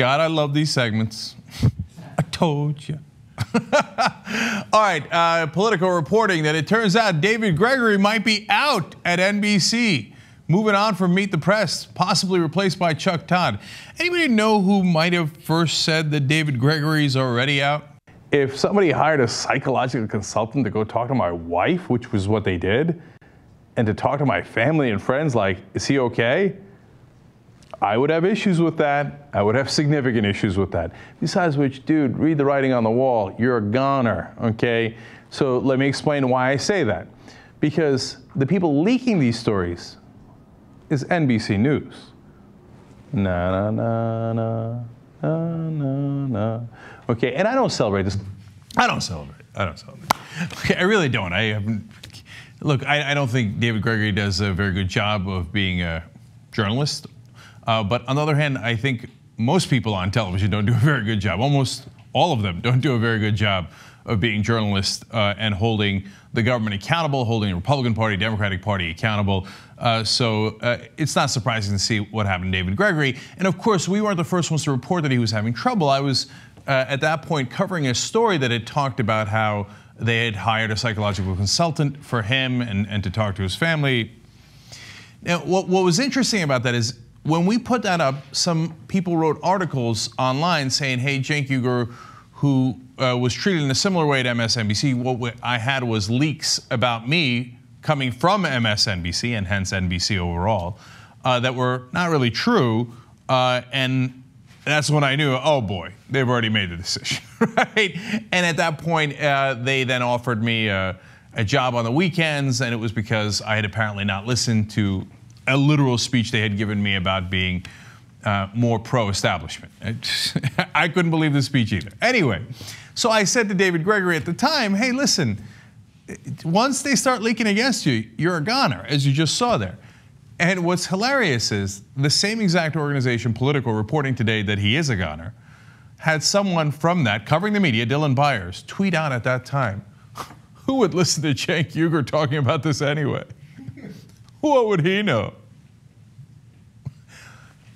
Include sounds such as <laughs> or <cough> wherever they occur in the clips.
God, I love these segments. <laughs> I told you. <laughs> All right, uh, Politico reporting that it turns out David Gregory might be out at NBC. Moving on from Meet the Press, possibly replaced by Chuck Todd. Anybody know who might have first said that David Gregory's already out? If somebody hired a psychological consultant to go talk to my wife, which was what they did, and to talk to my family and friends, like, is he okay? I would have issues with that. I would have significant issues with that. Besides which, dude, read the writing on the wall. You're a goner, okay? So let me explain why I say that. Because the people leaking these stories is NBC News. Na na na na na na na. Okay, and I don't celebrate this. I don't celebrate. I don't celebrate. Okay, I really don't. I haven't. Look, I, I don't think David Gregory does a very good job of being a journalist but on the other hand, I think most people on television don't do a very good job. Almost all of them <laughs> don't do a very good job of being journalists uh, and holding the government accountable, holding the Republican Party, Democratic Party accountable. Uh, so uh, it's not surprising to see what happened to David Gregory. And of course, we weren't the first ones to report that he was having trouble. I was uh, at that point covering a story that had talked about how they had hired a psychological consultant for him and, and to talk to his family. Now, what, what was interesting about that is when we put that up, some people wrote articles online saying, hey, Cenk Uygur, who uh, was treated in a similar way at MSNBC, what I had was leaks about me coming from MSNBC and hence NBC overall uh, that were not really true. Uh, and that's when I knew, oh boy, they've already made the decision, <laughs> right? And at that point, uh, they then offered me a, a job on the weekends, and it was because I had apparently not listened to a literal speech they had given me about being uh, more pro-establishment. <laughs> I couldn't believe the speech either. Anyway, so I said to David Gregory at the time, hey, listen, once they start leaking against you, you're a goner, as you just saw there. And what's hilarious is the same exact organization, Politico, reporting today that he is a goner, had someone from that, covering the media, Dylan Byers, tweet out at that time, <laughs> who would listen to Cenk Uygur talking about this anyway? <laughs> what would he know?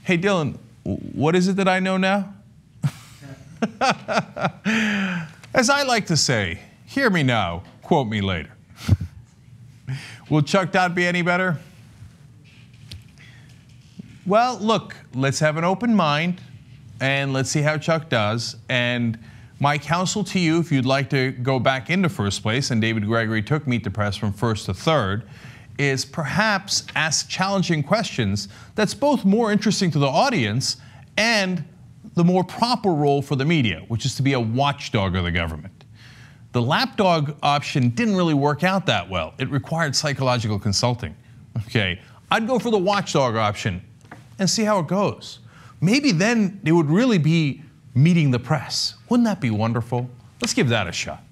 Hey, Dylan, what is it that I know now? <laughs> As I like to say, hear me now, quote me later. <laughs> Will Chuck Todd be any better? Well, look, let's have an open mind and let's see how Chuck does. And my counsel to you, if you'd like to go back into first place, and David Gregory took Meet the Press from first to third, is perhaps ask challenging questions that's both more interesting to the audience and the more proper role for the media, which is to be a watchdog of the government. The lapdog option didn't really work out that well. It required psychological consulting. Okay, I'd go for the watchdog option and see how it goes. Maybe then it would really be meeting the press. Wouldn't that be wonderful? Let's give that a shot.